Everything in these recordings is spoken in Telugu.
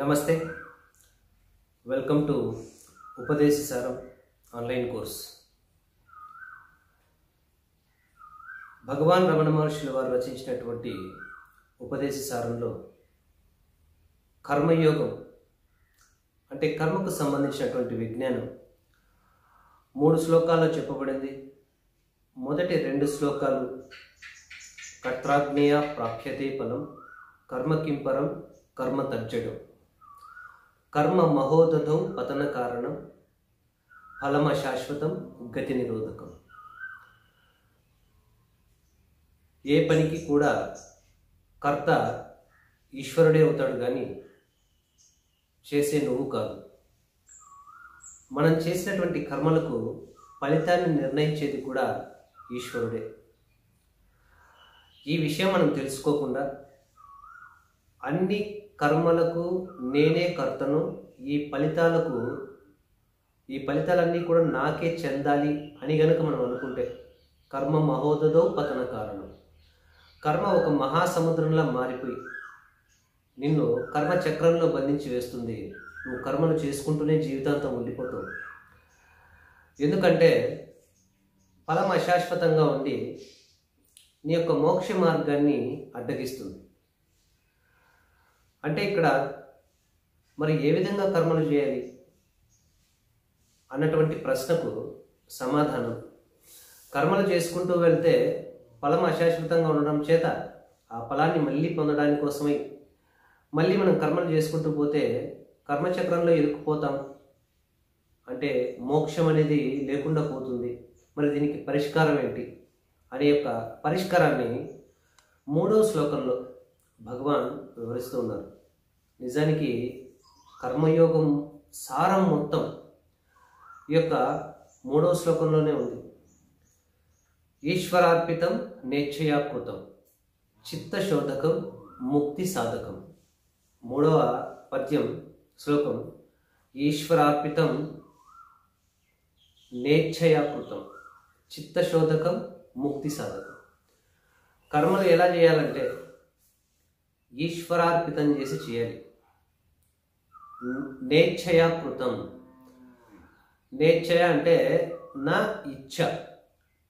నమస్తే. వెల్కమ్ టు ఉపదేశ సారం ఆన్లైన్ కోర్స్ భగవాన్ రమణ మహర్షుల వారు రచించినటువంటి ఉపదేశ సారంలో కర్మయోగం అంటే కర్మకు సంబంధించినటువంటి విజ్ఞానం మూడు శ్లోకాల్లో చెప్పబడింది. మొదటి రెండు శ్లోకాలు కర్త్రాజ్ఞేయ ప్రాప్యతే ఫలం కర్మకింపరం కర్మ తర్జడం కర్మ మహోదధం పతన కారణం ఫలమ శాశ్వతం గతి నిరోధకం. ఏ పనికి కూడా కర్త ఈశ్వరుడే అవుతాడు కానీ చేసే నువ్వు కాదు. మనం చేసినటువంటి కర్మలకు ఫలితాన్ని నిర్ణయించేది కూడా ఈశ్వరుడే. ఈ విషయం మనం తెలుసుకోకుండా అన్ని కర్మలకు నేనే కర్తను. ఈ ఫలితాలకు ఈ ఫలితాలన్నీ కూడా నాకే చెందాలి అని గనుక మనం అనుకుంటే కర్మ మహోదదో పతన కారణం. కర్మ ఒక మహాసముద్రంలా మారిపోయి నిన్ను కర్మ చక్రంలో బంధించి వేస్తుంది. నువ్వు కర్మను చేసుకుంటూనే జీవితాంతం ఉండిపోతావు. ఎందుకంటే ఫలం అశాశ్వతంగా ఉండి నీ యొక్క మోక్ష మార్గాన్ని అడ్డగిస్తుంది. అంటే ఇక్కడ మరి ఏ విధంగా కర్మలు చేయాలి అన్నటువంటి ప్రశ్నకు సమాధానం. కర్మలు చేసుకుంటూ వెళ్తే ఫలం అశాశ్వతంగా ఉండడం చేత ఆ ఫలాన్ని మళ్ళీ పొందడానికి కోసమై. మళ్ళీ మనం కర్మలు చేసుకుంటూ పోతే కర్మచక్రంలో ఇరుక్కుపోతాం. అంటే మోక్షం అనేది లేకుండా పోతుంది. మరి దీనికి పరిష్కారం ఏంటి? అనే యొక్క పరిష్కారాన్ని మూడో శ్లోకంలో భగవాన్ వివరిస్తూ ఉన్నారు. నిజానికి కర్మయోగం సారం మొత్తం ఈ యొక్క మూడవ శ్లోకంలోనే ఉంది. ఈశ్వరార్పితం నేచ్ఛయాకృతం చిత్తశోధకం ముక్తి సాధకం. మూడవ పద్యం శ్లోకం ఈశ్వరార్పితం నేచ్ఛయాకృతం చిత్తశోధకం ముక్తి సాధకం. కర్మలు ఎలా చేయాలంటే ఈశ్వరార్పితం చేసి చేయాలి. నేచ్ఛయాకృతం నేచ్ఛయ అంటే నా ఇచ్ఛ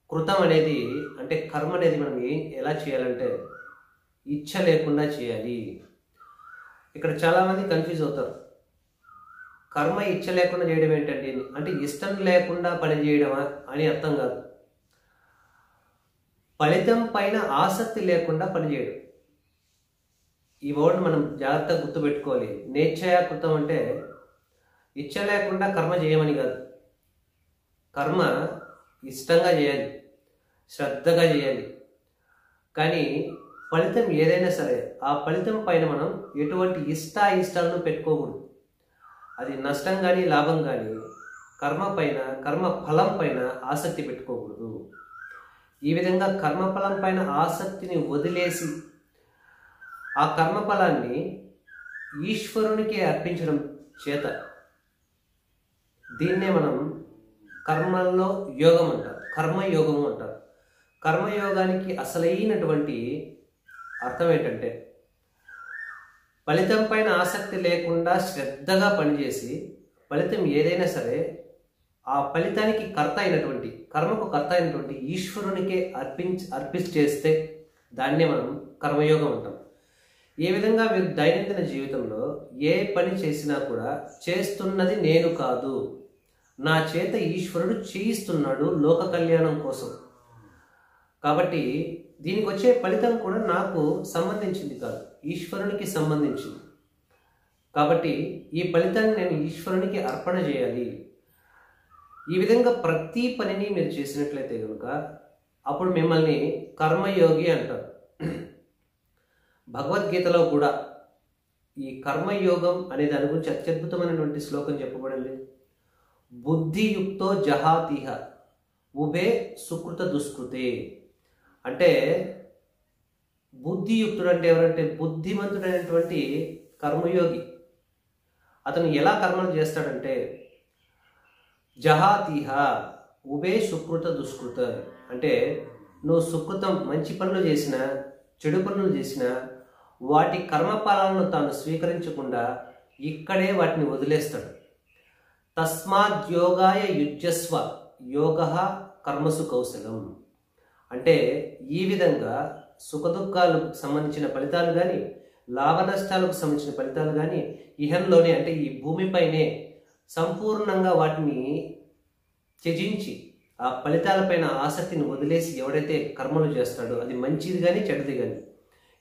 కృతం అనేది అంటే కర్మ అనేది మనం ఏం ఎలా చేయాలంటే ఇచ్ఛ లేకుండా చేయాలి. ఇక్కడ చాలామంది కన్ఫ్యూజ్ అవుతారు. కర్మ ఇచ్చ లేకుండా చేయడం ఏంటండి? అంటే ఇష్టం లేకుండా పని చేయడమా అని అర్థం కాదు. ఫలితం పైన ఆసక్తి లేకుండా పనిచేయడం ఈ వర్డ్ మనం జాగ్రత్తగా గుర్తుపెట్టుకోవాలి. నేచ్ఛయాకృతం అంటే ఇచ్చ లేకుండా కర్మ చేయమని కాదు. కర్మ ఇష్టంగా చేయాలి శ్రద్ధగా చేయాలి. కానీ ఫలితం ఏదైనా సరే ఆ ఫలితం పైన మనం ఎటువంటి ఇష్ట ఇష్టాలను పెట్టుకోకూడదు. అది నష్టం కానీ లాభం కానీ కర్మ పైన కర్మ ఫలం పైన ఆసక్తి పెట్టుకోకూడదు. ఈ విధంగా కర్మఫలం పైన ఆసక్తిని వదిలేసి ఆ కర్మఫలాన్ని ఈశ్వరునికి అర్పించడం చేత దీన్నే మనం కర్మల్లో యోగం అంటారు. కర్మయోగము అంటారు. కర్మయోగానికి అసలైనటువంటి అర్థం ఏంటంటే ఫలితం పైన ఆసక్తి లేకుండా శ్రద్ధగా పనిచేసి ఫలితం ఏదైనా సరే ఆ ఫలితానికి కర్త అయినటువంటి కర్మకు కర్త అయినటువంటి ఈశ్వరునికే అర్పించి అర్పించి చేస్తే దాన్నే మనం కర్మయోగం అంటాం. ఏ విధంగా మీరు దైనందిన జీవితంలో ఏ పని చేసినా కూడా చేస్తున్నది నేను కాదు. నా చేత ఈశ్వరుడు చేయిస్తున్నాడు లోక కళ్యాణం కోసం. కాబట్టి దీనికి వచ్చే ఫలితం కూడా నాకు సంబంధించింది కాదు. ఈశ్వరునికి సంబంధించింది. కాబట్టి ఈ ఫలితాన్ని నేను ఈశ్వరునికి అర్పణ చేయాలి. ఈ విధంగా ప్రతి పనిని మీరు చేసినట్లయితే కనుక అప్పుడు మిమ్మల్ని కర్మయోగి అంటారు. భగవద్గీతలో కూడా ఈ కర్మయోగం అనే దాని గురించి అత్యద్భుతమైనటువంటి శ్లోకం చెప్పబడింది. బుద్ధియుక్తో జహాతిహ ఉభే సుకృత దుష్కృతే. అంటే బుద్ధియుక్తుడు అంటే ఎవరంటే బుద్ధిమంతుడైనటువంటి కర్మయోగి. అతను ఎలా కర్మలు చేస్తాడంటే జహాతిహ ఉభే సుకృత దుష్కృత. అంటే నువ్వు సుకృతం మంచి పనులు చేసినా చెడు పనులు చేసినా వాటి కర్మఫలాలను తాను స్వీకరించకుండా ఇక్కడే వాటిని వదిలేస్తాడు. తస్మాత్ యోగాయ యుజ్యస్వ యోగ కర్మసు కౌశలం. అంటే ఈ విధంగా సుఖదుఖాలకు సంబంధించిన ఫలితాలు కానీ లాభ నష్టాలకు సంబంధించిన ఫలితాలు కానీ ఇహంలోనే అంటే ఈ భూమిపైనే సంపూర్ణంగా వాటిని త్యజించి ఆ ఫలితాలపైన ఆసక్తిని వదిలేసి ఎవడైతే కర్మలు చేస్తాడో అది మంచిది కానీ చెడ్డది కానీ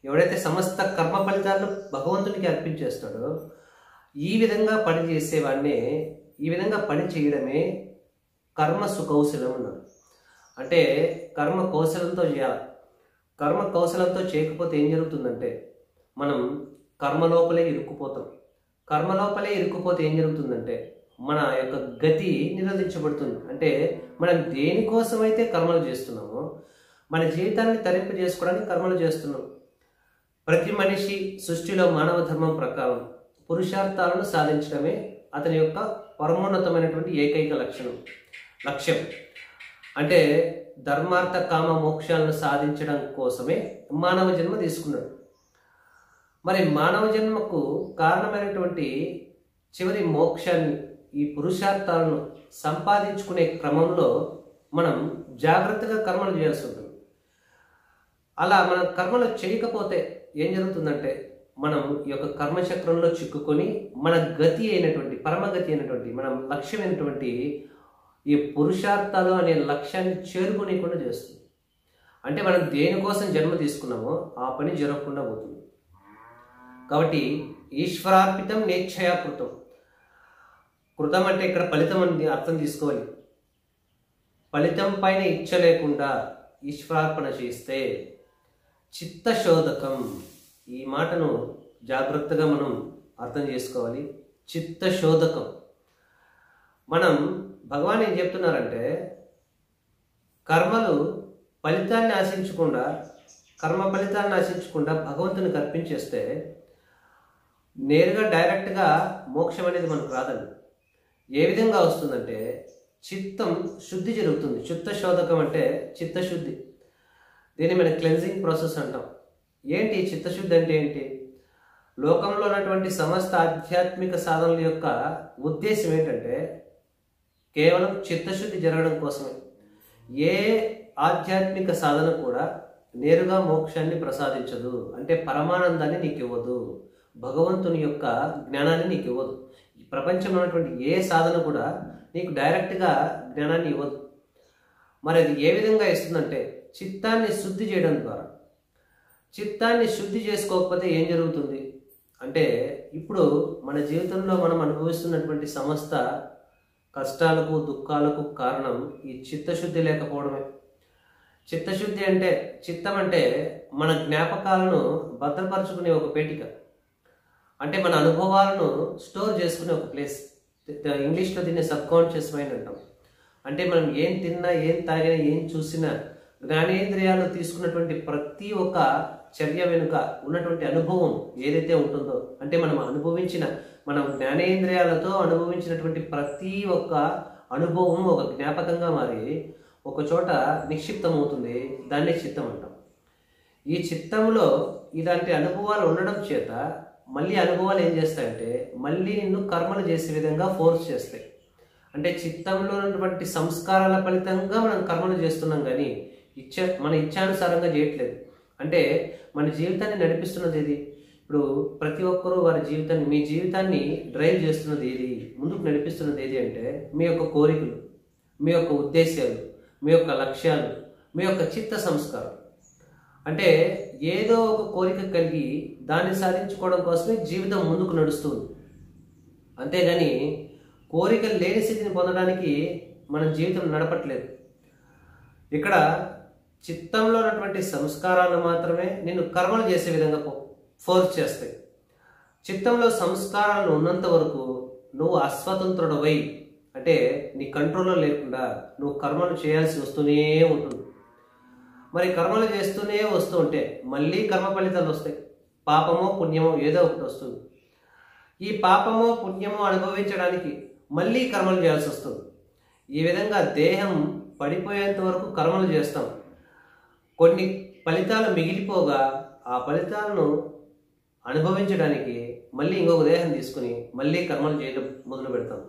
ఎవడైతే సమస్త కర్మ ఫలితాలను భగవంతునికి అర్పించేస్తాడో ఈ విధంగా పని చేసేవాడిని ఈ విధంగా పని చేయడమే కర్మ సుకౌశలం అన్నారు. అంటే కర్మ కౌశలంతో చేయాలి కర్మ కౌశలంతో చేయకపోతే ఏం జరుగుతుందంటే మనం కర్మలోపలే ఇరుక్కుపోతాం. కర్మలోపలే ఇరుక్కుపోతే ఏం జరుగుతుందంటే మన యొక్క గతి నిరోధించబడుతుంది అంటే మనం దేనికోసమైతే కర్మలు చేస్తున్నామో మన జీవితాన్ని తరింపు చేసుకోవడానికి కర్మలు చేస్తున్నాం. ప్రతి మనిషి సృష్టిలో మానవ ధర్మం ప్రకారం పురుషార్థాలను సాధించడమే అతని యొక్క పరమోన్నతమైనటువంటి ఏకైక లక్షణం లక్ష్యం. అంటే ధర్మార్థ కామ మోక్షాలను సాధించడం కోసమే మానవ జన్మ తీసుకున్నాడు. మరి మానవ జన్మకు కారణమైనటువంటి చివరి మోక్షాన్ని ఈ పురుషార్థాలను సంపాదించుకునే క్రమంలో మనం జాగ్రత్తగా కర్మలు చేయాల్సి ఉంటుంది. అలా మనం కర్మలు చేయకపోతే ఏం జరుగుతుందంటే మనం ఈ యొక్క కర్మచక్రంలో చిక్కుకొని మన గతి అయినటువంటి పరమగతి అయినటువంటి మన లక్ష్యమైనటువంటి ఈ పురుషార్థాలు అనే లక్ష్యాన్ని చేరుకునేకుండా చేస్తుంది. అంటే మనం దేనికోసం జన్మ తీసుకున్నామో ఆ పని జరగకుండా పోతుంది. కాబట్టి ఈశ్వరార్పితం నేచ్ఛయాకృతం కృతం అంటే ఇక్కడ ఫలితం అని అర్థం తీసుకోవాలి. ఫలితం పైన ఇచ్చ లేకుండా ఈశ్వరార్పణ చేస్తే చిత్తశోధకం. ఈ మాటను జాగ్రత్తగా మనం అర్థం చేసుకోవాలి. చిత్తశోధకం. మనం భగవాన్ ఏం చెప్తున్నారంటే కర్మలు ఫలితాన్ని ఆశించకుండా కర్మ ఫలితాన్ని ఆశించకుండా భగవంతునికి అర్పించేస్తే నేరుగా డైరెక్ట్గా మోక్షం అనేది మనకు రాదండి. ఏ విధంగా వస్తుందంటే చిత్తం శుద్ధి జరుగుతుంది. చిత్తశోధకం అంటే చిత్తశుద్ధి. దీన్ని మనం క్లెన్జింగ్ ప్రాసెస్ అంటాం. ఏంటి? చిత్తశుద్ధి అంటే ఏంటి? లోకంలో ఉన్నటువంటి సమస్త ఆధ్యాత్మిక సాధనల యొక్క ఉద్దేశం ఏంటంటే కేవలం చిత్తశుద్ధి జరగడం కోసమే. ఏ ఆధ్యాత్మిక సాధన కూడా నేరుగా మోక్షాన్ని ప్రసాదించదు. అంటే పరమానందాన్ని నీకు ఇవ్వదు. భగవంతుని యొక్క జ్ఞానాన్ని నీకు ఇవ్వదు. ఈ ప్రపంచంలో ఉన్నటువంటి ఏ సాధన కూడా నీకు డైరెక్ట్గా జ్ఞానాన్ని ఇవ్వదు. మరి అది ఏ విధంగా ఇస్తుందంటే చిత్తాన్ని శుద్ధి చేయడం ద్వారా. చిత్తాన్ని శుద్ధి చేసుకోకపోతే ఏం జరుగుతుంది? అంటే ఇప్పుడు మన జీవితంలో మనం అనుభవిస్తున్నటువంటి సమస్త కష్టాలకు దుఃఖాలకు కారణం ఈ చిత్తశుద్ధి లేకపోవడమే. చిత్తశుద్ధి అంటే చిత్తం అంటే మన జ్ఞాపకాలను భద్రపరచుకునే ఒక పేటిక. అంటే మన అనుభవాలను స్టోర్ చేసుకునే ఒక ప్లేస్. ఇంగ్లీష్లో దీన్ని సబ్ కాన్షియస్ మైండ్ అంటాం. అంటే మనం ఏం తిన్నా ఏం తాగినా ఏం చూసినా జ్ఞానేంద్రియాలు తీసుకున్నటువంటి ప్రతి ఒక్క చర్య వెనుక ఉన్నటువంటి అనుభవం ఏదైతే ఉంటుందో అంటే మనం అనుభవించిన మనం జ్ఞానేంద్రియాలతో అనుభవించినటువంటి ప్రతి ఒక్క అనుభవం ఒక జ్ఞాపకంగా మారి ఒక చోట నిక్షిప్తమవుతుంది. దాన్నే చిత్తం అంటాం. ఈ చిత్తంలో ఇలాంటి అనుభవాలు ఉండడం చేత మళ్ళీ అనుభవాలు ఏం చేస్తాయంటే మళ్ళీ నిన్ను కర్మలు చేసే విధంగా ఫోర్స్ చేస్తాయి. అంటే చిత్తంలో ఉన్నటువంటి సంస్కారాల ఫలితంగా మనం కర్మలు చేస్తున్నాం కానీ ఇచ్చ మన ఇచ్చానుసారంగా చేయట్లేదు. అంటే మన జీవితాన్ని నడిపిస్తున్నది ఏది? ఇప్పుడు ప్రతి ఒక్కరూ వారి జీవితాన్ని మీ జీవితాన్ని డ్రైవ్ చేస్తున్నది ఏది? ముందుకు నడిపిస్తున్నది ఏది అంటే మీ యొక్క కోరికలు మీ యొక్క ఉద్దేశాలు మీ యొక్క లక్ష్యాలు మీ యొక్క చిత్త సంస్కారం. అంటే ఏదో ఒక కోరిక కలిగి దాన్ని సాధించుకోవడం కోసమే జీవితం ముందుకు నడుస్తుంది. అంతేగాని కోరిక లేని స్థితిని పొందడానికి మన జీవితం నడపట్లేదు. ఇక్కడ చిత్తంలో ఉన్నటువంటి సంస్కారాలు మాత్రమే నిన్ను కర్మలు చేసే విధంగా ఫోర్స్ చేస్తాయి. చిత్తంలో సంస్కారాలు ఉన్నంత వరకు నువ్వు అస్వతంత్రుడవై అంటే నీ కంట్రోల్లో లేకుండా నువ్వు కర్మలు చేయాల్సి వస్తూనే ఉంటుంది. మరి కర్మలు చేస్తూనే వస్తూ ఉంటే మళ్ళీ కర్మ ఫలితాలు వస్తాయి. పాపమో పుణ్యమో ఏదో ఒకటి వస్తుంది. ఈ పాపమో పుణ్యమో అనుభవించడానికి మళ్ళీ కర్మలు చేయాల్సి వస్తుంది. ఈ విధంగా దేహం పడిపోయేంత వరకు కర్మలు చేస్తాం. కొన్ని ఫలితాలు మిగిలిపోగా ఆ ఫలితాలను అనుభవించడానికి మళ్ళీ ఇంకొక దేహం తీసుకుని మళ్ళీ కర్మలు చేయడం మొదలు పెడతాం.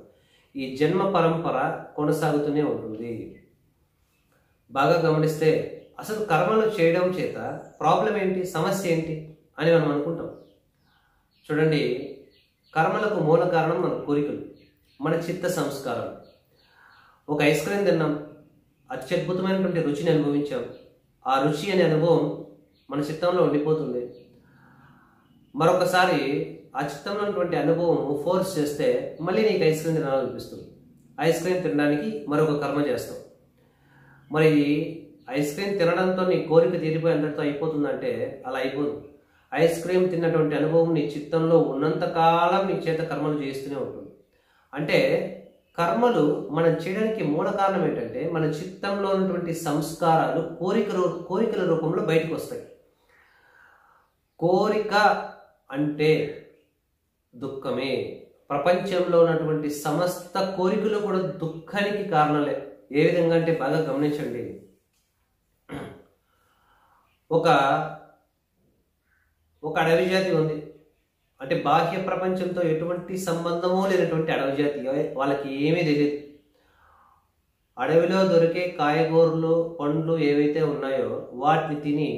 ఈ జన్మ పరంపర కొనసాగుతూనే ఉంటుంది. బాగా గమనిస్తే అసలు కర్మలు చేయడం చేత ప్రాబ్లం ఏంటి? సమస్య ఏంటి? అని మనం అనుకుంటాం. చూడండి కర్మలకు మూల కారణం మన కోరికలు మన చిత్త సంస్కారం. ఒక ఐస్ క్రీమ్ తిన్నాం అత్యద్భుతమైనటువంటి రుచిని అనుభవించాం. ఆ రుచి అనే అనుభవం మన చిత్తంలో ఉండిపోతుంది. మరొకసారి ఆ చిత్తంలో ఉన్నటువంటి అనుభవం ఫోర్స్ చేస్తే మళ్ళీ నీకు ఐస్ క్రీమ్ తినాలనిపిస్తుంది. ఐస్ క్రీమ్ తినడానికి మరొక కర్మ చేస్తాం మరి ఐస్ క్రీమ్ తినడంతో నీ కోరిక తీరిపోయి అందరితో అయిపోతుందంటే అలా అయిపోదు. ఐస్ క్రీమ్ తిన్నటువంటి అనుభవం నీ చిత్తంలో ఉన్నంతకాలం నీ చేత కర్మలు చేస్తూనే ఉంటుంది. అంటే కర్మలు మనం చేయడానికి మూల కారణం ఏంటంటే మన చిత్తంలో ఉన్నటువంటి సంస్కారాలు కోరిక రూ- కోరికల రూపంలో బయటకు వస్తాయి. కోరిక అంటే దుఃఖమే. ప్రపంచంలో ఉన్నటువంటి సమస్త కోరికలు కూడా దుఃఖానికి కారణాలే. ఏ విధంగా అంటే బాగా గమనించండి. ఒక ఒక అడవి జాతి ఉంది. అంటే బాహ్య ప్రపంచంతో ఎటువంటి సంబంధము లేనటువంటి అడవి జాతి వాళ్ళకి ఏమీ తెలియదు. అడవిలో దొరికే కాయగూరలు పండ్లు ఏవైతే ఉన్నాయో వాటిని తిని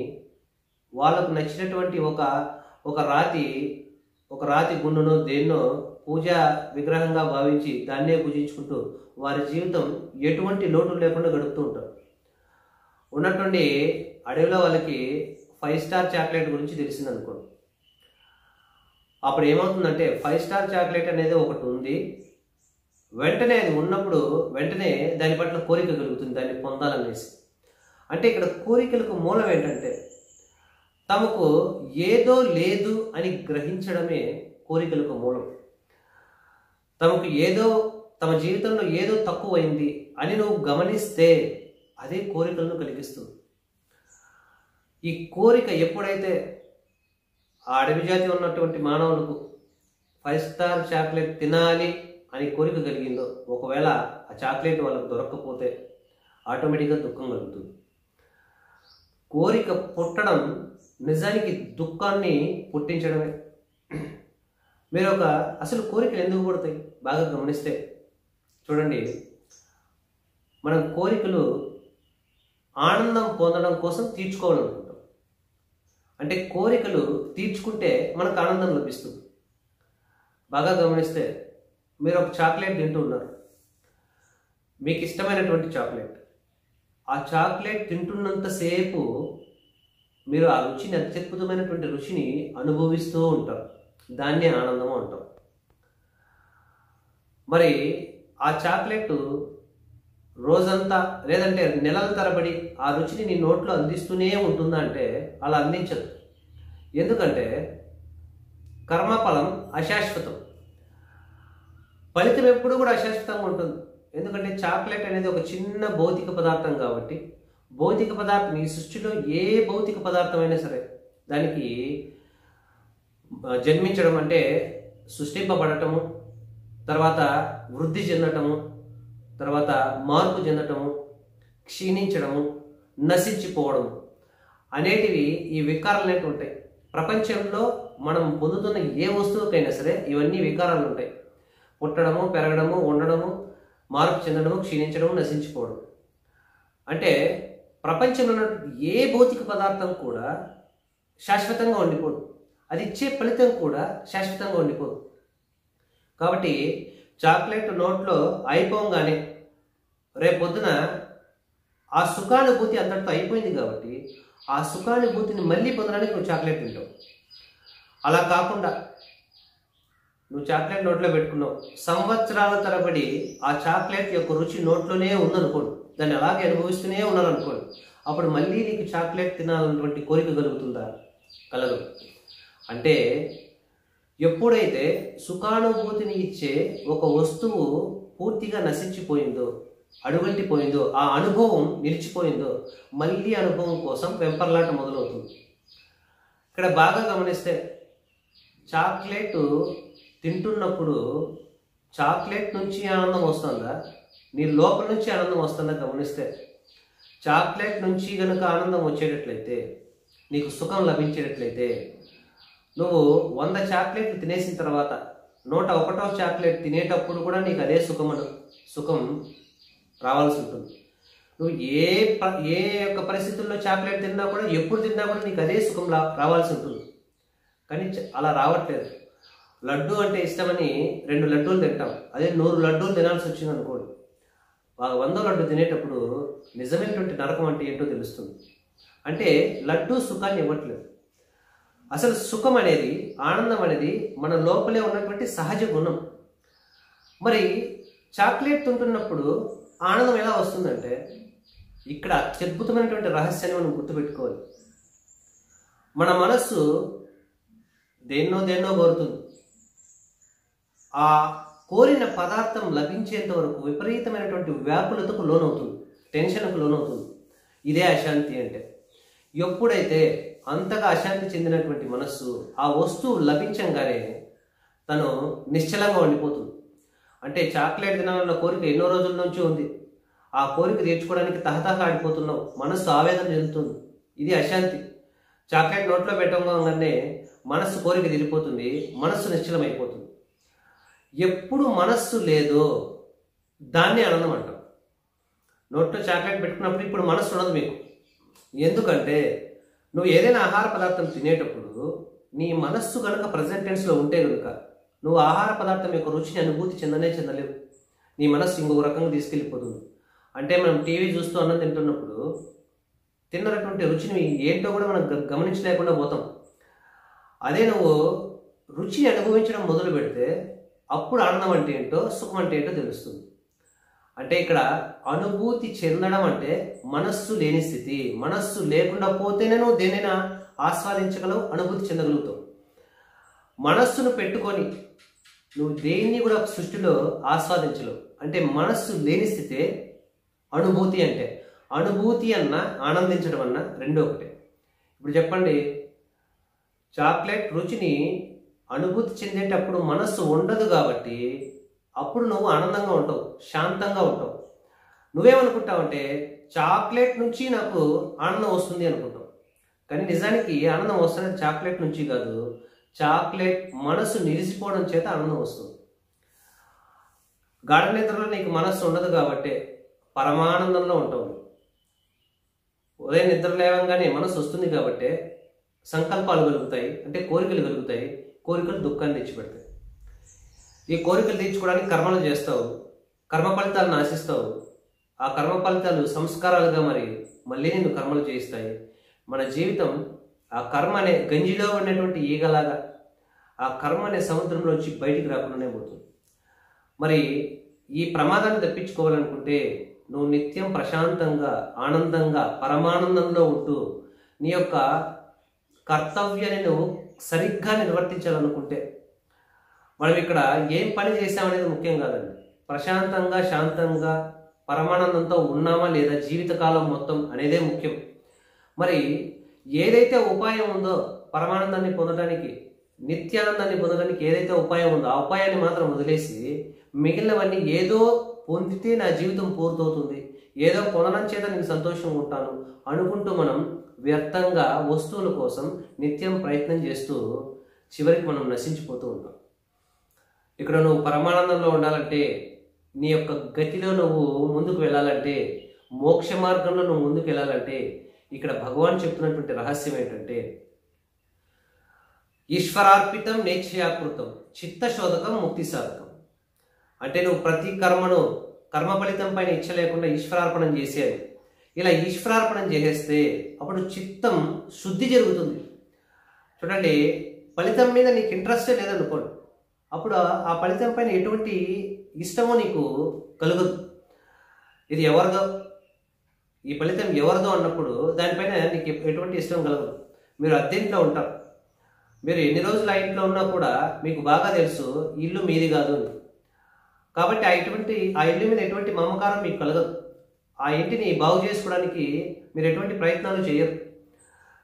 వాళ్ళకు నచ్చినటువంటి ఒక ఒక రాతి ఒక రాతి గుండును దేన్నో పూజా విగ్రహంగా భావించి దాన్నే పూజించుకుంటూ వారి జీవితం ఎటువంటి లోటు లేకుండా గడుపుతూ ఉంటారు. ఉన్నటువంటి అడవిలో వాళ్ళకి ఫైవ్ స్టార్ చాక్లెట్ గురించి తెలిసింది అనుకోండి అప్పుడు ఏమవుతుందంటే ఫైవ్ స్టార్ చాక్లెట్ అనేది ఒకటి ఉంది. వెంటనే అది ఉన్నప్పుడు వెంటనే దాని పట్ల కోరిక కలుగుతుంది దాన్ని పొందాలనేసి. అంటే ఇక్కడ కోరికలకు మూలం ఏంటంటే తమకు ఏదో లేదు అని గ్రహించడమే కోరికలకు మూలం. తమకు ఏదో తమ జీవితంలో ఏదో తక్కువైంది అని నువ్వు గమనిస్తే అదే కోరికలను కలిగిస్తుంది. ఈ కోరిక ఎప్పుడైతే ఆ అడవి జాతి ఉన్నటువంటి మానవులకు ఫైవ్ స్టార్ చాక్లెట్ తినాలి అని కోరిక కలిగిందో ఒకవేళ ఆ చాక్లెట్ వాళ్ళకు దొరకకపోతే ఆటోమేటిక్గా దుఃఖం కలుగుతుంది. కోరిక పుట్టడం నిజానికి దుఃఖాన్ని పుట్టించడమే. మీరు ఒక అసలు కోరికలు ఎందుకు పుడతాయి? బాగా గమనిస్తే చూడండి. మనం కోరికలు ఆనందం పొందడం కోసం తీర్చుకోవాలనుకుంటాం. అంటే కోరికలు తీర్చుకుంటే మనకు ఆనందం లభిస్తుంది. బాగా గమనిస్తే మీరు ఒక చాక్లెట్ తింటూ ఉన్నారు. మీకు ఇష్టమైనటువంటి చాక్లెట్. ఆ చాక్లెట్ తింటున్నంతసేపు మీరు ఆ రుచిని అత్యద్భుతమైనటువంటి రుచిని అనుభవిస్తూ ఉంటారు. దాన్నే ఆనందం అంటాం. మరి ఆ చాక్లెట్ రోజంతా లేదంటే నెలల తరబడి ఆ రుచిని నీ నోట్లో అందిస్తూనే ఉంటుందా అంటే అలా అందించదు. ఎందుకంటే కర్మఫలం అశాశ్వతం. ఫలితం ఎప్పుడు కూడా అశాశ్వతంగా ఉంటుంది. ఎందుకంటే చాక్లెట్ అనేది ఒక చిన్న భౌతిక పదార్థం కాబట్టి భౌతిక పదార్థం ఈ సృష్టిలో ఏ భౌతిక పదార్థం అయినా సరే దానికి జన్మించడం అంటే సృష్టింపబడటము తర్వాత వృద్ధి చెందటము తర్వాత మార్పు చెందటము క్షీణించడము నశించిపోవడము. అనేటివి ఈ వికారాలు అనేవి ఉంటాయి. ప్రపంచంలో మనం పొందుతున్న ఏ వస్తువుకైనా సరే ఇవన్నీ వికారాలు ఉంటాయి. పుట్టడము పెరగడము ఉండడము మార్పు చెందడము క్షీణించడము నశించిపోవడం. అంటే ప్రపంచంలో ఏ భౌతిక పదార్థం కూడా శాశ్వతంగా ఉండిపోదు. అది ఇచ్చే ఫలితం కూడా శాశ్వతంగా ఉండిపోదు. కాబట్టి చాక్లెట్ నోట్లో అయిపోగానే రేపొద్దున ఆ సుఖానుభూతి అంతటితో అయిపోయింది కాబట్టి ఆ సుఖానుభూతిని మళ్ళీ పొందడానికి నువ్వు చాక్లెట్ తింటావు. అలా కాకుండా నువ్వు చాక్లెట్ నోట్లో పెట్టుకున్నావు. సంవత్సరాల తరబడి ఆ చాక్లెట్ యొక్క రుచి నోట్లోనే ఉందనుకోండి. దాన్ని అలాగే అనుభవిస్తూనే ఉన్నారనుకోండి. అప్పుడు మళ్ళీ నీకు చాక్లెట్ తినాలన్నటువంటి కోరిక కలుగుతుందా? కలదు అంటే ఎప్పుడైతే సుఖానుభూతిని ఇచ్చే ఒక వస్తువు పూర్తిగా నశించిపోయిందో అడుగంటిపోయిందో ఆ అనుభవం నిలిచిపోయిందో మళ్ళీ అనుభవం కోసం వెంపర్లాట మొదలవుతుంది. ఇక్కడ బాగా గమనిస్తే చాక్లెట్ తింటున్నప్పుడు చాక్లెట్ నుంచి ఆనందం వస్తుందా? నీ లోపల నుంచి ఆనందం వస్తుందా గమనిస్తే? చాక్లెట్ నుంచి కనుక ఆనందం వచ్చేటట్లయితే నీకు సుఖం లభించేటట్లయితే నువ్వు వంద చాక్లెట్లు తినేసిన తర్వాత నూట ఒకటో చాక్లెట్ తినేటప్పుడు కూడా నీకు అదే సుఖమను సుఖం రావాల్సి ఉంటుంది. నువ్వు ఏ ఏ యొక్క పరిస్థితుల్లో చాక్లెట్ తిన్నా కూడా ఎప్పుడు తిన్నా కూడా నీకు అదే సుఖం రావాల్సి ఉంటుంది. కానీ అలా రావట్లేదు. లడ్డు అంటే ఇష్టమని రెండు లడ్డూలు తింటాం. అదే నూరు లడ్డూలు తినాల్సి వచ్చింది అనుకోండి. వంద లడ్డు తినేటప్పుడు నిజమైనటువంటి నరకం అంటే ఏంటో తెలుస్తుంది. అంటే లడ్డు సుఖాన్ని ఇవ్వట్లేదు. అసలు సుఖం అనేది ఆనందం అనేది మన లోపలే ఉన్నటువంటి సహజ గుణం. మరి చాక్లెట్ తింటున్నప్పుడు ఆనందం ఎలా వస్తుందంటే ఇక్కడ అత్యద్భుతమైనటువంటి రహస్యాన్ని మనం గుర్తుపెట్టుకోవాలి. మన మనస్సు దేన్నో దేన్నో కోరుతుంది. ఆ కోరిన పదార్థం లభించేంత వరకు విపరీతమైనటువంటి వ్యాకులతకు లోనవుతుంది టెన్షన్కు లోనవుతుంది. ఇదే అశాంతి అంటే. ఎప్పుడైతే అంతగా అశాంతి చెందినటువంటి మనస్సు ఆ వస్తువు లభించంగానే తను నిశ్చలంగా ఉండిపోతుంది. అంటే చాక్లెట్ తినాలన్న కోరిక ఎన్నో రోజుల నుంచి ఉంది. ఆ కోరిక తీర్చుకోవడానికి తహతహలాడిపోతున్నావు మనస్సు ఆవేదన చెందుతుంది. ఇది అశాంతి. చాక్లెట్ నోట్లో పెట్టగానే మనస్సు కోరిక తీరిపోతుంది. మనస్సు నిశ్చలమైపోతుంది. ఎప్పుడు మనస్సు లేదో దాన్ని ఆనందం అంటాం. నోట్లో చాక్లెట్ పెట్టుకున్నప్పుడు ఇప్పుడు మనస్సు ఉండదు మీకు. ఎందుకంటే నువ్వు ఏదైనా ఆహార పదార్థం తినేటప్పుడు నీ మనస్సు కనుక ప్రజెంట్ టెన్స్లో ఉంటే కనుక నువ్వు ఆహార పదార్థం యొక్క రుచిని అనుభూతి చెందనే చెందలేవు. నీ మనస్సు ఇంకొక రకంగా తీసుకెళ్ళిపోతుంది. అంటే మనం టీవీ చూస్తూ అన్నం తింటున్నప్పుడు తిన్నటువంటి రుచిని ఏంటో కూడా మనం గమనించలేకుండా పోతాం. అదే నువ్వు రుచిని అనుభవించడం మొదలు పెడితే అప్పుడు ఆనందం అంటే ఏంటో సుఖం అంటే ఏంటో తెలుస్తుంది. అంటే ఇక్కడ అనుభూతి చెందడం అంటే మనస్సు లేని స్థితి మనస్సు లేకుండా పోతేనే నువ్వు దేనైనా ఆస్వాదించగలవు అనుభూతి చెందగలుగుతావు. మనస్సును పెట్టుకొని నువ్వు దేన్ని కూడా సృష్టిలో ఆస్వాదించలేవు. అంటే మనస్సు లేని స్థితే అనుభూతి అంటే. అనుభూతి అన్న ఆనందించడం అన్న రెండో ఒకటే. ఇప్పుడు చెప్పండి చాక్లెట్ రుచిని అనుభూతి చెందేటప్పుడు మనస్సు ఉండదు కాబట్టి అప్పుడు నువ్వు ఆనందంగా ఉంటావు శాంతంగా ఉంటావు. నువ్వేమనుకుంటావంటే చాక్లెట్ నుంచి నాకు ఆనందం వస్తుంది అనుకుంటావు. కానీ నిజానికి ఆనందం వస్తున్నది చాక్లెట్ నుంచి కాదు చాక్లెట్ మనసు నిలిచిపోవడం చేత ఆనందం వస్తుంది. గాఢ నిద్రలో నీకు మనస్సు ఉండదు కాబట్టి పరమానందంలో ఉంటావు ఉదయం నిద్ర లేవంగానే మనసు వస్తుంది కాబట్టి సంకల్పాలు కలుగుతాయి అంటే కోరికలు కలుగుతాయి కోరికలు దుఃఖాన్ని తెచ్చిపెడతాయి. ఈ కోరికలు తీర్చుకోవడానికి కర్మలు చేస్తావు. కర్మ ఫలితాలను ఆశిస్తావు ఆ కర్మ ఫలితాలు సంస్కారాలుగా మరి మళ్ళీ నిన్ను కర్మలు చేయిస్తాయి. మన జీవితం ఆ కర్మ అనే గంజిలో ఉన్నటువంటి ఈగలాగా ఆ కర్మ అనే సముద్రంలోంచి బయటికి రాకుండానే పోతుంది. మరి ఈ ప్రమాదాన్ని తప్పించుకోవాలనుకుంటే నువ్వు నిత్యం ప్రశాంతంగా ఆనందంగా పరమానందంలో ఉంటూ నీ యొక్క కర్తవ్యాన్ని నువ్వు సరిగ్గా నిర్వర్తించాలనుకుంటే మనం ఇక్కడ ఏం పని చేసామనేది ముఖ్యం కాదండి. ప్రశాంతంగా శాంతంగా పరమానందంతో ఉన్నామా లేదా జీవితకాలం మొత్తం అనేదే ముఖ్యం. మరి ఏదైతే ఉపాయం ఉందో పరమానందాన్ని పొందడానికి నిత్యానందాన్ని పొందడానికి ఏదైతే ఉపాయం ఉందో ఆ ఉపాయాన్ని మాత్రం వదిలేసి మిగిలినవన్నీ ఏదో పొందితే నా జీవితం పూర్తవుతుంది. ఏదో పొందడం చేత నేను సంతోషంగా ఉంటాను అనుకుంటూ మనం వ్యర్థంగా వస్తువుల కోసం నిత్యం ప్రయత్నం చేస్తూ చివరికి మనం నశించిపోతూ ఉంటాం. ఇక్కడ నువ్వు పరమానందంలో ఉండాలంటే నీ యొక్క గతిలో నువ్వు ముందుకు వెళ్ళాలంటే మోక్ష మార్గంలో నువ్వు ముందుకు వెళ్ళాలంటే ఇక్కడ భగవాన్ చెప్తున్నటువంటి రహస్యం ఏంటంటే ఈశ్వరార్పితం నేచ్ఛయాకృతం చిత్తశోధకం ముక్తి సాధకం అంటే నువ్వు ప్రతి కర్మను కర్మ ఫలితం పైన ఇచ్చ లేకుండా ఈశ్వరార్పణం చేసేది. ఇలా ఈశ్వరార్పణం చేసేస్తే అప్పుడు చిత్తం శుద్ధి జరుగుతుంది. చూడండి ఫలితం మీద నీకు ఇంట్రెస్టే లేదనుకోండి. అప్పుడు ఆ- ఫలితం పైన ఎటువంటి ఇష్టమో నీకు కలగదు. ఇది ఎవరిదో ఈ ఫలితం ఎవరిదో అన్నప్పుడు దానిపైన నీకు ఎటువంటి ఇష్టం కలగదు. మీరు అద్దె ఇంట్లో ఉంటారు. మీరు ఎన్ని రోజులు ఆ ఇంట్లో ఉన్నా కూడా మీకు బాగా తెలుసు ఇల్లు మీది కాదు అని. కాబట్టి ఆ ఎటువంటి ఆ ఇల్లు మీద ఎటువంటి మమకారం మీకు కలగదు. ఆ ఇంటిని బాగు చేసుకోవడానికి మీరు ఎటువంటి ప్రయత్నాలు చేయరు.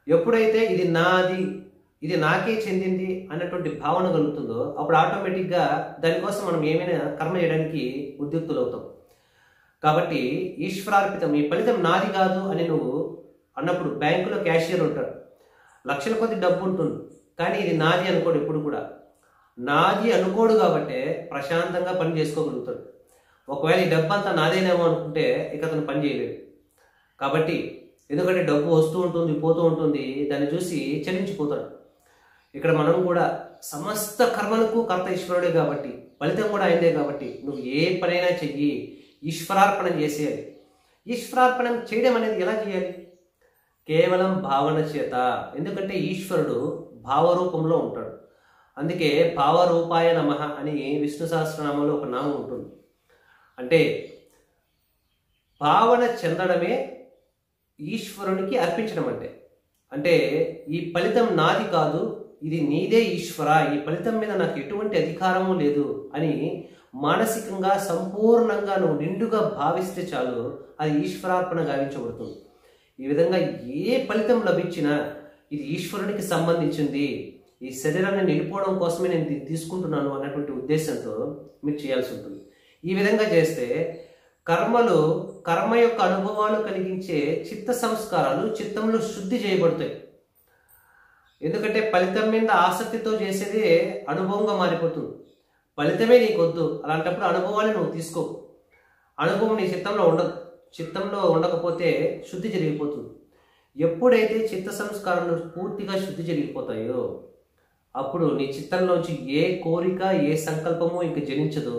ఎప్పుడైతే ఇది నాది ఇది నాకే చెందింది అన్నటువంటి భావన కలుగుతుందో అప్పుడు ఆటోమేటిక్గా దానికోసం మనం ఏమైనా కర్మ చేయడానికి ఉద్యుక్తులవుతాం. కాబట్టి ఈశ్వరార్పితం ఈ ఫలితం నాది కాదు అని నువ్వు అన్నప్పుడు బ్యాంకులో క్యాషియర్ ఉంటాడు. లక్షల కొద్ది డబ్బు ఉంటుంది కానీ ఇది నాది అనుకోడు ఎప్పుడు కూడా. నాది అనుకోడు కాబట్టే ప్రశాంతంగా పని చేసుకోగలుగుతాడు. ఒకవేళ ఈ డబ్బు అంతా నాదేనేమో అనుకుంటే ఇక అతను పని చేయలేడు. కాబట్టి ఎందుకంటే డబ్బు వస్తూ ఉంటుంది పోతూ ఉంటుంది దాన్ని చూసి చలించిపోతాడు. ఇక్కడ మనం కూడా సమస్త కర్మలకు కర్త ఈశ్వరుడే కాబట్టి ఫలితం కూడా అయిందే కాబట్టి నువ్వు ఏ పనైనా చెయ్యి. ఈశ్వరార్పణం చేసేయాలి. ఈశ్వరార్పణం చేయడం అనేది ఎలా చేయాలి? కేవలం భావన చేత. ఎందుకంటే ఈశ్వరుడు భావరూపంలో ఉంటాడు. అందుకే భావరూపాయ నమ అని విష్ణు సహస్రనామంలో ఒక నామం ఉంటుంది. అంటే భావన చెందడమే ఈశ్వరునికి అర్పించడం అంటే. అంటే ఈ ఫలితం నాది కాదు ఇది నీదే ఈశ్వర ఈ ఫలితం మీద నాకు ఎటువంటి అధికారము లేదు అని మానసికంగా సంపూర్ణంగా నువ్వు నిండుగా భావిస్తే చాలు అది ఈశ్వరార్పణ గావించబడుతుంది. ఈ విధంగా ఏ ఫలితం లభించినా ఇది ఈశ్వరునికి సంబంధించింది. ఈ శరీరాన్ని నిలిపోవడం కోసమే నేను దీన్ని తీసుకుంటున్నాను అన్నటువంటి ఉద్దేశంతో మీరు చేయాల్సి ఉంటుంది. ఈ విధంగా చేస్తే కర్మలు కర్మ యొక్క అనుభవాలు కలిగించే చిత్త సంస్కారాలు చిత్తంలో శుద్ధి చేయబడతాయి. ఎందుకంటే ఫలితం మీద ఆసక్తితో చేసేదే అనుభవంగా మారిపోతుంది. ఫలితమే నీకు వద్దు అలాంటప్పుడు అనుభవాన్ని నువ్వు తీసుకో. అనుభవం నీ చిత్తంలో ఉండదు చిత్తంలో ఉండకపోతే శుద్ధి జరిగిపోతుంది. ఎప్పుడైతే చిత్త సంస్కారాలు పూర్తిగా శుద్ధి జరిగిపోతాయో అప్పుడు నీ చిత్తంలోంచి ఏ కోరిక ఏ సంకల్పము ఇంక జనించదు.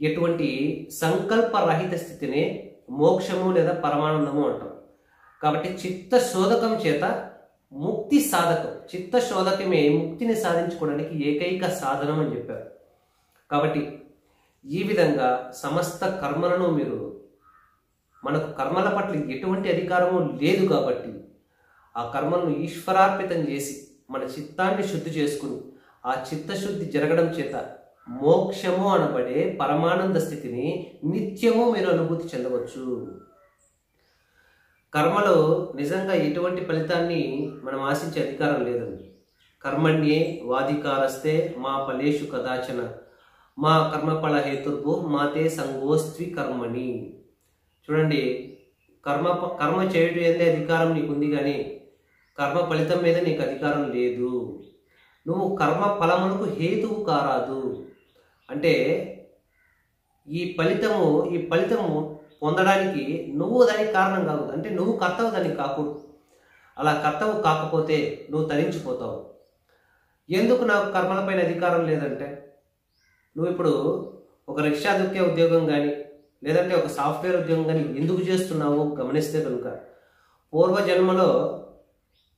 ఎటువంటి సంకల్పరహిత స్థితిని మోక్షము లేదా పరమానందము అంటాం కాబట్టి చిత్త శోధకం చేత ముక్తి సాధకం చిత్తశోధకమే ముక్తిని సాధించుకోవడానికి ఏకైక సాధనం అని చెప్పారు. కాబట్టి ఈ విధంగా సమస్త కర్మలను మీరు మనకు కర్మల పట్ల ఎటువంటి అధికారము లేదు కాబట్టి ఆ కర్మలను ఈశ్వరార్పితం చేసి మన చిత్తాన్ని శుద్ధి చేసుకుని ఆ చిత్తశుద్ధి జరగడం చేత మోక్షము అనబడే పరమానంద స్థితిని నిత్యము మీరు అనుభూతి చెందవచ్చు. కర్మలో నిజంగా ఎటువంటి ఫలితాన్ని మనం ఆశించే అధికారం లేదండి. కర్మణ్యే వాధికారస్తే మా ఫలేషు కదాచన. మా కర్మఫల హేతుర్భు మాతే సంగోస్త్వి కర్మణి. చూడండి కర్మ కర్మ చేయటం ఏదే అధికారం నీకుంది కానీ కర్మ ఫలితం మీద నీకు అధికారం లేదు. నువ్వు కర్మ ఫలములకు హేతువు కారాదు. అంటే ఈ ఫలితము ఈ ఫలితము పొందడానికి నువ్వు దానికి కారణం కాదు. అంటే నువ్వు కర్తవు దానికి కాకూడదు. అలా కర్తవు కాకపోతే నువ్వు తరించిపోతావు. ఎందుకు నాకు కర్మలపైన అధికారం లేదంటే? నువ్వు ఇప్పుడు ఒక రిక్షా దొక్కే ఉద్యోగం కానీ లేదంటే ఒక సాఫ్ట్వేర్ ఉద్యోగం కానీ ఎందుకు చేస్తున్నావో గమనిస్తే కనుక పూర్వజన్మలో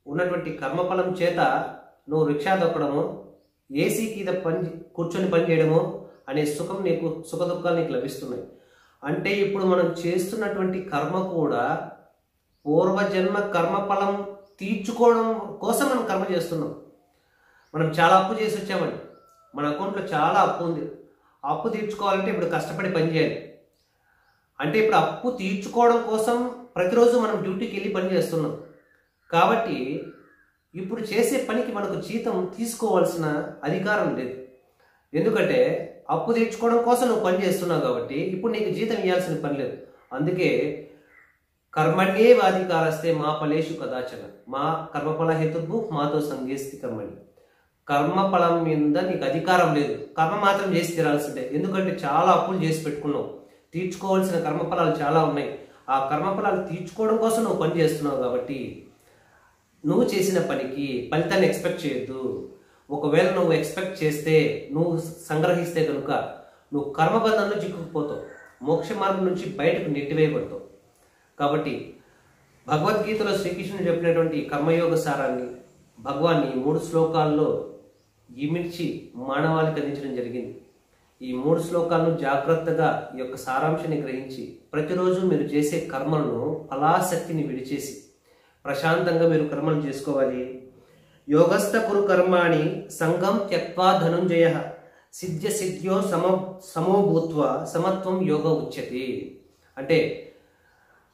ఉన్నటువంటి కర్మఫలం చేత నువ్వు రిక్షా దొక్కడము ఏసీ కింద పని కూర్చొని పని చేయడము అనే సుఖం నీకు సుఖ దుఃఖాలు నీకు లభిస్తున్నాయి. అంటే ఇప్పుడు మనం చేస్తున్నటువంటి కర్మ కూడా పూర్వజన్మ కర్మఫలం తీర్చుకోవడం కోసం మనం కర్మ చేస్తున్నాం. మనం చాలా అప్పు చేసి వచ్చామండి. మన అకౌంట్లో చాలా అప్పు ఉంది. అప్పు తీర్చుకోవాలంటే ఇప్పుడు కష్టపడి పని చేయాలి. అంటే ఇప్పుడు అప్పు తీర్చుకోవడం కోసం ప్రతిరోజు మనం డ్యూటీకి వెళ్ళి పని చేస్తున్నాం. కాబట్టి ఇప్పుడు చేసే పనికి మనకు జీతం తీసుకోవాల్సిన అధికారం లేదు. ఎందుకంటే అప్పు తీర్చుకోవడం కోసం నువ్వు పని చేస్తున్నావు కాబట్టి ఇప్పుడు నీకు జీతం ఇవ్వాల్సిన పని లేదు. అందుకే కర్మణ్యే వాధికారస్తే మా ఫలేషు కదాచన. మా కర్మఫల హేతుర్భు మాతో సంగేస్తి కర్మణి. కర్మఫలం మీద నీకు అధికారం లేదు. కర్మ మాత్రం చేసి తీరాల్సిందే. ఎందుకంటే చాలా అప్పులు చేసి పెట్టుకున్నావు. తీర్చుకోవాల్సిన కర్మఫలాలు చాలా ఉన్నాయి. ఆ కర్మఫలాలు తీర్చుకోవడం కోసం నువ్వు పని చేస్తున్నావు కాబట్టి నువ్వు చేసిన పనికి ఫలితాన్ని ఎక్స్పెక్ట్ చేయొద్దు. ఒకవేళ నువ్వు ఎక్స్పెక్ట్ చేస్తే నువ్వు సంగ్రహిస్తే కనుక నువ్వు కర్మబంధంలో చిక్కుకుపోతావు. మోక్ష మార్గం నుంచి బయటకు నెట్టివేయబడతావు. కాబట్టి భగవద్గీతలో శ్రీకృష్ణుడు చెప్పినటువంటి కర్మయోగ సారాన్ని భగవాన్ని మూడు శ్లోకాల్లో ఇమిడ్చి మానవాళికి అందించడం జరిగింది. ఈ మూడు శ్లోకాలను జాగ్రత్తగా ఈ యొక్క సారాంశాన్ని గ్రహించి ప్రతిరోజు మీరు చేసే కర్మలను ఫలాశక్తిని విడిచేసి ప్రశాంతంగా మీరు కర్మలు చేసుకోవాలి. యోగస్థ కురు కర్మాణి సంఘం త్యక్వా ధనుంజయ సిద్ధ్య సిద్ధ్యో సమ సమోభూత్వ సమత్వం యోగ ఉచ్యతి అంటే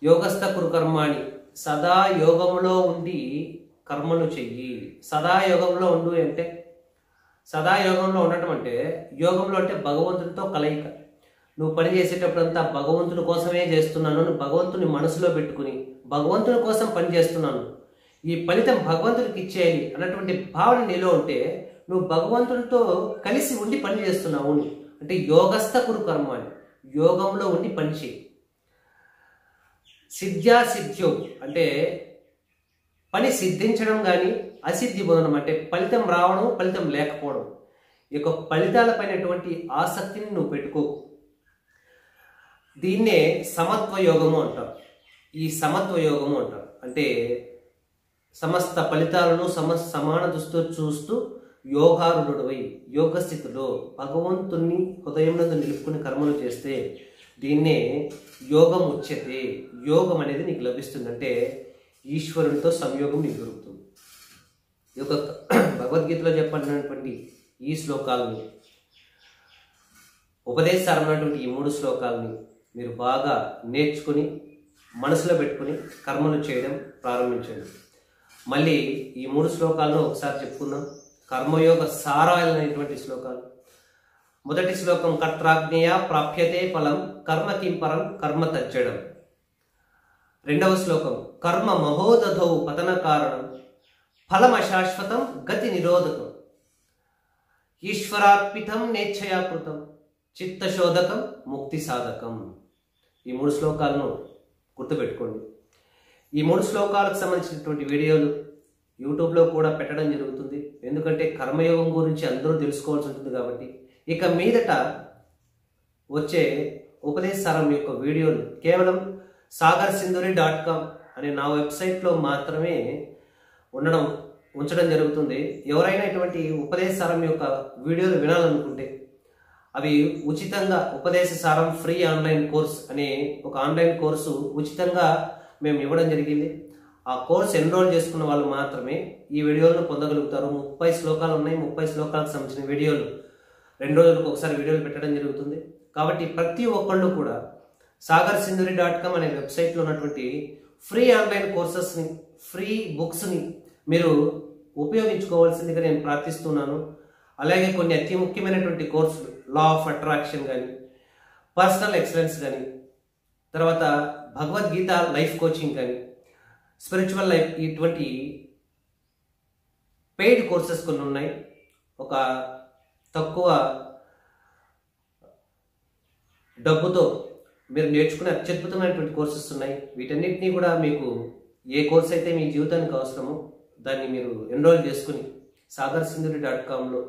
యోగస్థ కురు కర్మాణి సదా యోగములో ఉండి కర్మలు చెయ్యి। సదా యోగంలో ఉండు అంటే? సదా యోగంలో ఉండటం అంటే యోగంలో అంటే భగవంతుడితో కలయిక। నువ్వు పని చేసేటప్పుడంతా భగవంతుని కోసమే చేస్తున్నాను భగవంతుని మనసులో పెట్టుకుని భగవంతుని కోసం పని చేస్తున్నాను ఈ ఫలితం భగవంతుడికి ఇచ్చేయాలి అన్నటువంటి భావన నీలో ఉంటే నువ్వు భగవంతుడితో కలిసి ఉండి పని చేస్తున్నావు. అంటే యోగస్థ కురు కర్మ అని. యోగంలో ఉండి పని చేయి. సిద్ధ్యా సిద్ధ్యం అంటే పని సిద్ధించడం కానీ అసిద్ధి పొందడం అంటే ఫలితం రావడం ఫలితం లేకపోవడం. ఈ యొక్క ఫలితాలపైనటువంటి ఆసక్తిని నువ్వు పెట్టుకో. దీన్నే సమత్వ యోగము అంటారు. ఈ సమత్వ యోగము అంటారు. అంటే సమస్త ఫలితాలను సమ సమాన దృష్టితో చూస్తూ యోగారుడవై యోగ స్థితిలో భగవంతుణ్ణి హృదయంలో నిలుపుకుని కర్మలు చేస్తే దీన్నే యోగం ఉచ్యతే యోగం అనేది నీకు లభిస్తుందంటే ఈశ్వరునితో సంయోగం నీకు దొరుకుతుంది. ఈ యొక్క భగవద్గీతలో చెప్పబడినటువంటి ఈ శ్లోకాలని ఉపదేశాలన్నటువంటి ఈ మూడు శ్లోకాలని మీరు బాగా నేర్చుకుని మనసులో పెట్టుకుని కర్మలు చేయడం ప్రారంభించండి. మళ్ళీ ఈ మూడు శ్లోకాలను ఒకసారి చెప్పుకుందాం. కర్మయోగ సారాలైనటువంటి శ్లోకాలు. మొదటి శ్లోకం కర్త్రాజ్ఞయ ప్రాప్యతే ఫలం కర్మ కింపరం కర్మ తచ్చడం రెండవ శ్లోకం కర్మ మహోదధౌ పతన కారణం ఫలం అశాశ్వతం గతి నిరోధకం. ఈశ్వరార్పితం నేచ్ఛయాకృతం చిత్తశోధకం ముక్తి సాధకం ఈ మూడు శ్లోకాలను గుర్తుపెట్టుకోండి. ఈ మూడు శ్లోకాలకు సంబంధించినటువంటి వీడియోలు యూట్యూబ్లో కూడా పెట్టడం జరుగుతుంది. ఎందుకంటే కర్మయోగం గురించి అందరూ తెలుసుకోవాల్సి ఉంటుంది కాబట్టి. ఇక మీదట వచ్చే ఉపదేశారం యొక్క వీడియోలు కేవలం సాగర్ సింధురి డాట్ కామ్ అనే నా వెబ్సైట్లో మాత్రమే ఉండడం ఉంచడం జరుగుతుంది. ఎవరైనా ఇటువంటి ఉపదేశారం యొక్క వీడియోలు వినాలనుకుంటే అవి ఉచితంగా ఉపదేశ సారం ఫ్రీ ఆన్లైన్ కోర్స్ అనే ఒక ఆన్లైన్ కోర్సు ఉచితంగా మేము ఇవ్వడం జరిగింది. ఆ కోర్స్ ఎన్రోల్ చేసుకున్న వాళ్ళు మాత్రమే ఈ వీడియోలను పొందగలుగుతారు. ముప్పై శ్లోకాలు ఉన్నాయి. ముప్పై శ్లోకాలకు సంబంధించిన వీడియోలు రెండు రోజులకు ఒకసారి వీడియోలు పెట్టడం జరుగుతుంది. కాబట్టి ప్రతి ఒక్కళ్ళు కూడా సాగర్ సింధురి డాట్ కామ్ అనే వెబ్సైట్లో ఉన్నటువంటి ఫ్రీ ఆన్లైన్ కోర్సెస్ని ఫ్రీ బుక్స్ని మీరు ఉపయోగించుకోవాల్సిందిగా నేను ప్రార్థిస్తున్నాను. అలాగే కొన్ని అతి ముఖ్యమైనటువంటి కోర్సులు లా ఆఫ్ అట్రాక్షన్ కానీ పర్సనల్ ఎక్సలెన్స్ కానీ తర్వాత భగవద్గీత లైఫ్ కోచింగ్ కానీ స్పిరిచువల్ లైఫ్ ఇటువంటి పెయిడ్ కోర్సెస్ కొన్ని ఉన్నాయి. ఒక తక్కువ డబ్బుతో మీరు నేర్చుకునే అత్యద్భుతమైనటువంటి కోర్సెస్ ఉన్నాయి. వీటన్నిటినీ కూడా మీకు ఏ కోర్స్ అయితే మీ జీవితానికి అవసరమో దాన్ని మీరు ఎన్రోల్ చేసుకుని సాగర్ సింధురి డాట్ కామ్లో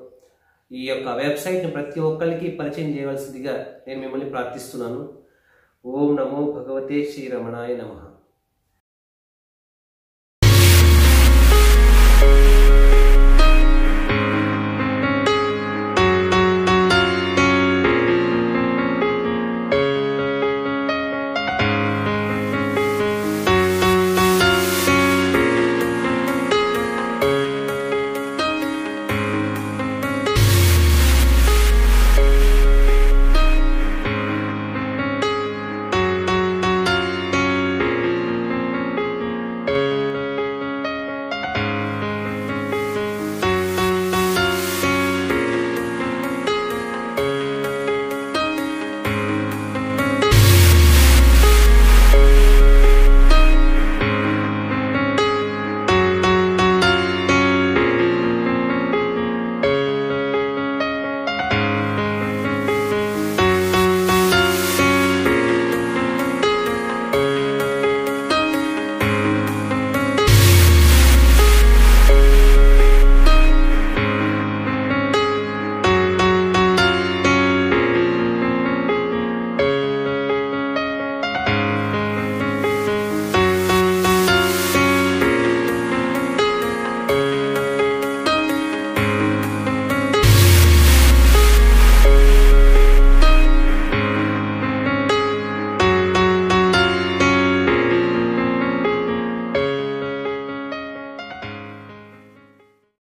ఈ యొక్క వెబ్సైట్ని ప్రతి ఒక్కరికి పరిచయం చేయవలసిందిగా నేను మిమ్మల్ని ప్రార్థిస్తున్నాను. ఓం నమో భగవతే శ్రీరమణాయ నమః